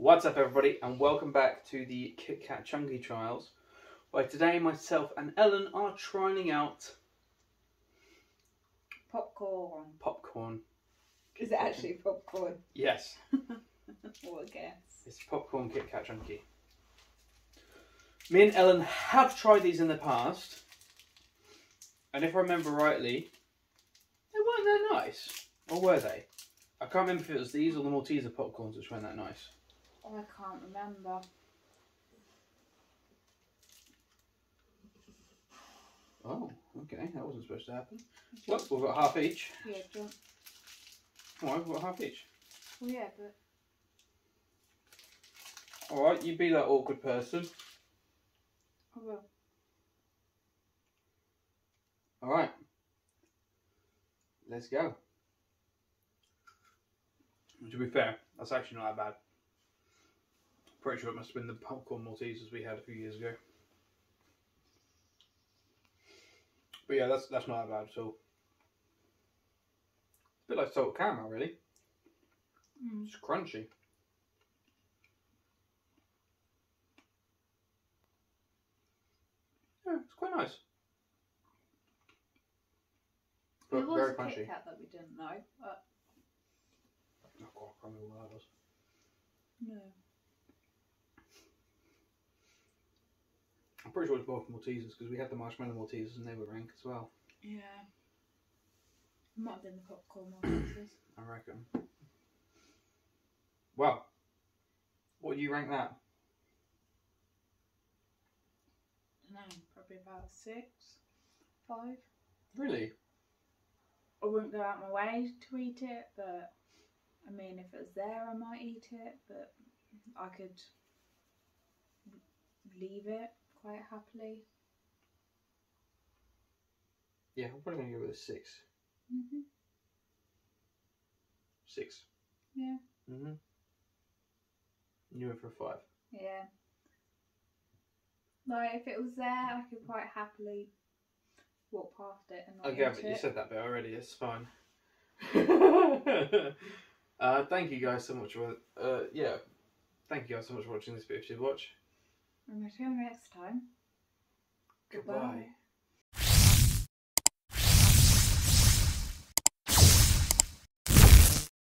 What's up, everybody, and welcome back to the Kit Kat Chunky Trials, where today myself and Ellen are trying out Popcorn. popcorn. Is it actually popcorn? Yes, What a guess. it's popcorn Kit Kat Chunky. Me and Ellen have tried these in the past, and if I remember rightly, they weren't that nice. Or were they? I can't remember if it was these or the Malteser popcorns which weren't that nice. Oh, I can't remember. Oh, okay, that wasn't supposed to happen. Well, we've got half each. Yeah. Alright, we've got half each. Well, yeah, but Alright, you be that awkward person. I will. Alright. Let's go. To be fair, that's actually not that bad. Pretty sure it must have been the popcorn Maltesers we had a few years ago. But yeah, that's that's not that bad at all. It's a bit like salted caramel, really. Mm. It's crunchy. Yeah, it's quite nice. But It was very a crunchy. Kit Kat that we didn't know, but Oh, God, I can't remember what that was. no. I'm pretty sure it's both Maltesers because we had the marshmallow Maltesers and they were rank as well. Yeah. Might have been the popcorn Maltesers. I reckon. Well, what do you rank that? no, probably about six, five. Really? I wouldn't go out of my way to eat it, but I mean, if it was there, I might eat it, but I could leave it quite happily. Yeah, I'm probably gonna go with a six. hmm Six. Yeah. Mhm. You went for a five. Yeah. Like if it was there, I could quite happily walk past it and not Okay, but you it. said that bit already. It's fine. uh, thank you guys so much for. Uh, yeah, thank you guys so much for watching this bit. If you did watch, And until next time. goodbye.